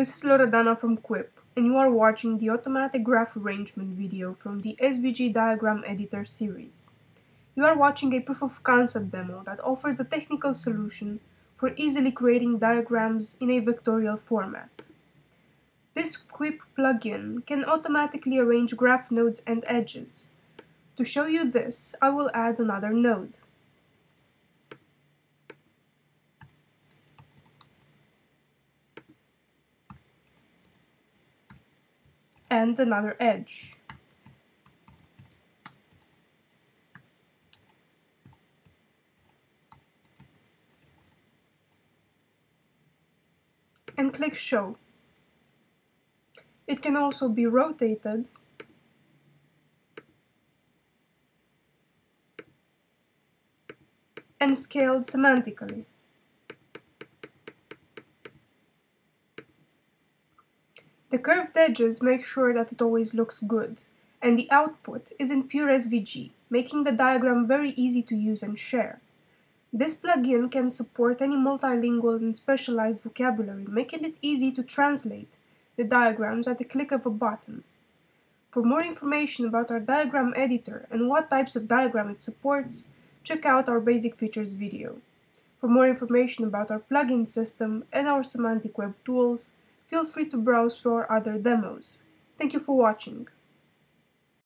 This is Loredana from Kuip, and you are watching the automatic graph arrangement video from the SVG Diagram Editor series. You are watching a proof of concept demo that offers a technical solution for easily creating diagrams in a vectorial format. This Kuip plugin can automatically arrange graph nodes and edges. To show you this, I will add another node. And another edge. And click Show. It can also be rotated and scaled semantically. The curved edges make sure that it always looks good, and the output is in pure SVG, making the diagram very easy to use and share. This plugin can support any multilingual and specialized vocabulary, making it easy to translate the diagrams at the click of a button. For more information about our diagram editor and what types of diagram it supports, check out our basic features video. For more information about our plugin system and our semantic web tools, feel free to browse for other demos. Thank you for watching.